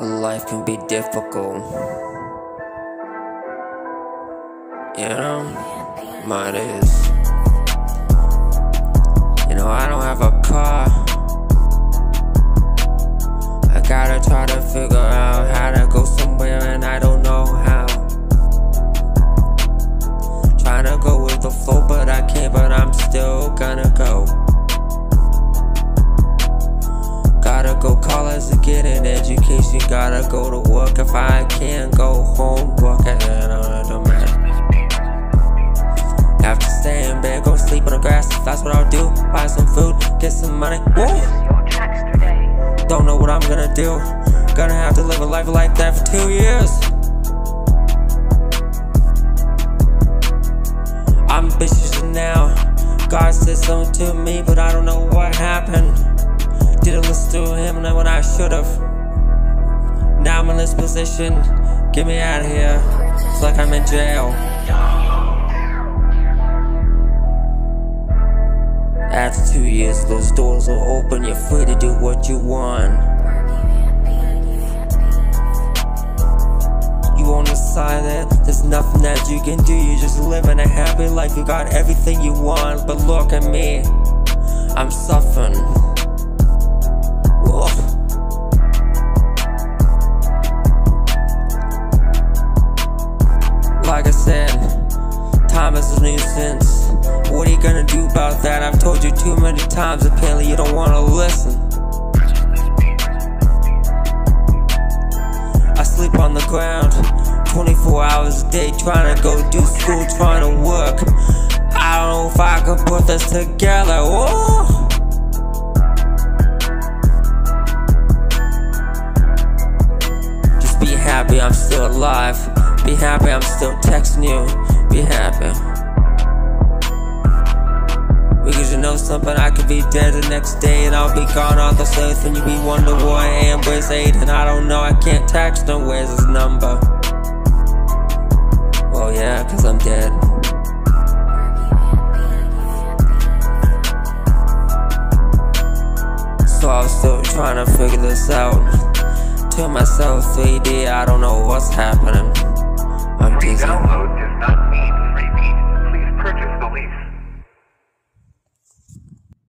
Life can be difficult. You know, mine is. You know, I don't have a car. I gotta try to figure out how to go somewhere, and I don't know how. Trying to go with the flow, but I can't, but I'm still gonna go. Education. Gotta go to work if I can't go home. Work it, it don't matter. Have to stay in bed, go sleep on the grass. That's what I'll do. Buy some food, get some money. Woo! Don't know what I'm gonna do. Gonna have to live a life like that for two years. I'm ambitious now. God said something to me, but I don't know what happened. Position. Get me out of here. It's like I'm in jail. After two years, those doors will open. You're free to do what you want. You the side that there's nothing that you can do. You're just living a happy life. You got everything you want, but look at me. I'm suffering. I said, time is a nuisance. What are you gonna do about that? I've told you too many times, apparently you don't wanna listen. I sleep on the ground 24 hours a day, trying to go do school, trying to work. I don't know if I can put this together. Whoa. Just be happy I'm still alive. Be happy I'm still texting you. Be happy. Because you know something, I could be dead the next day and I'll be gone off the earth and you be wonder where I am, where's and I don't know, I can't text him, where's his number? Well yeah, cause I'm dead. So I'm still trying to figure this out. Tell myself 3D, I don't know what's happening. Dizzy. Download